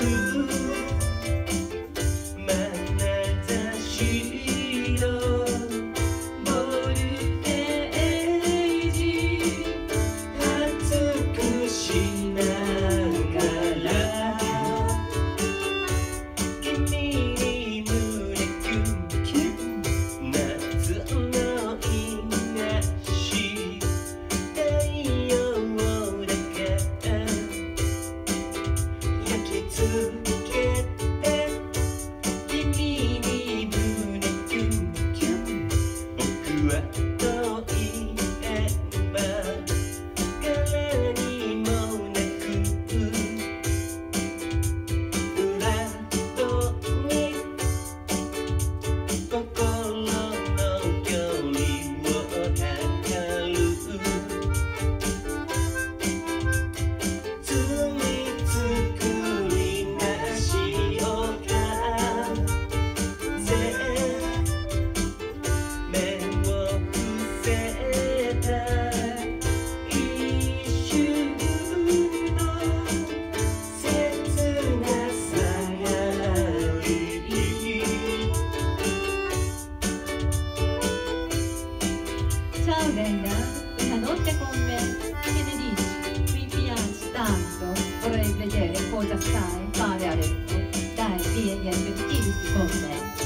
you Bella, questa notte con me, che ne dici? Mi piace tanto, vorrei vedere cosa sai fare adesso. Dai, vieni a divertirti con me.